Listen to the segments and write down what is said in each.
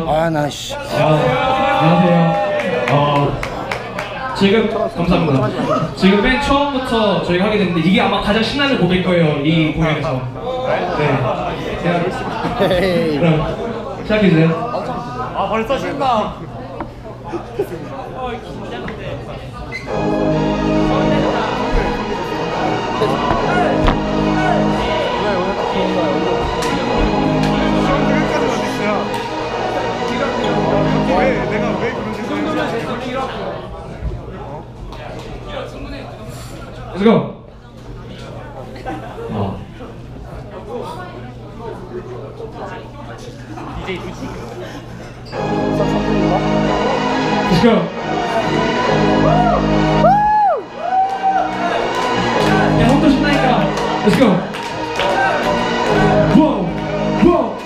아나 씨. 안녕하세요. 어, 지금 감사합니다. 지금 맨 처음부터 저희가 하게 됐는데 이게 아마 가장 신나는 곡일 거예요 이 공연에서. 네. 제가- 그럼 시작해 주세요. 아 벌써 실감. 그럼. 어. 이제 두지 그럼. 야 홈도 신나니까. Let's go. Whoa, go!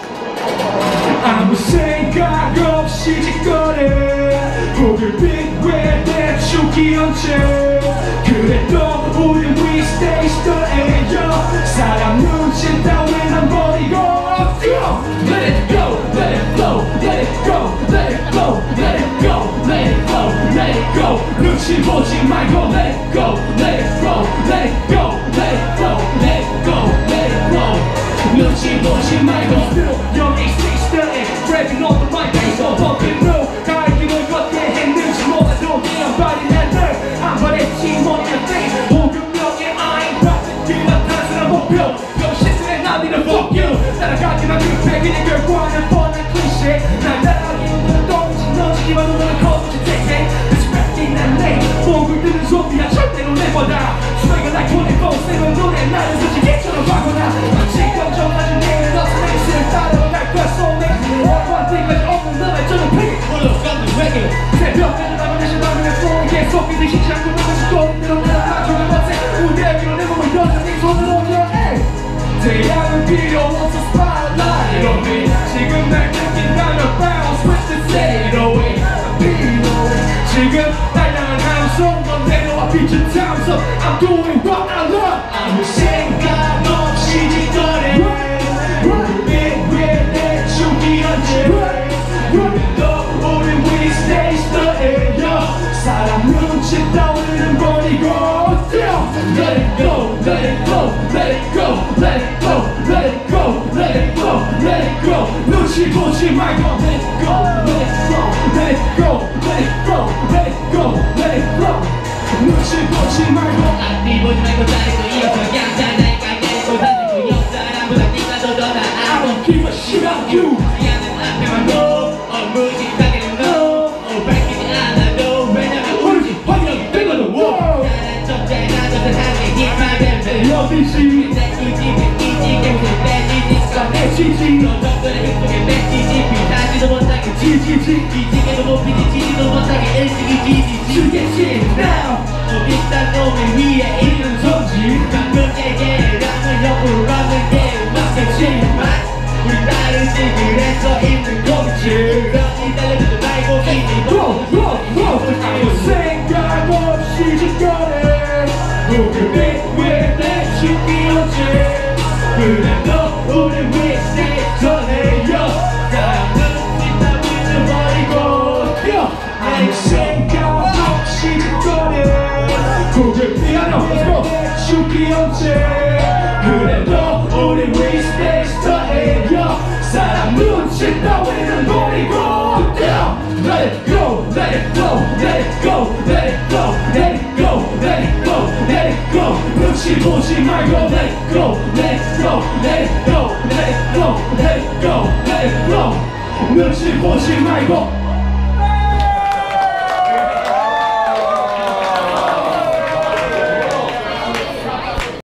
biu I'm doing what I love 아무 생각 없이 짓거래 왜내 춤이 언제 너 우리 we stay stuck 사람 눈치 따위는 버리고 Let it go, let it go, let it go, let it go, let it go, let it go, let it go 눈치 보지 말고 Let it go, let it go, let it go, let it go, let it go, let it go 눈치 보지 말. CC 곡을 피아노 Let's go 춥기 없지 그래도 우리 we stay study여 사람 눈치 따위는 버리고 뛰어 Let it go, let it go, let it go, let it go, let it go, let it go, let it go 눈치 보지 말고 let it go, let it go, let it go, let it go, let it go, let it go 눈치 보지 말고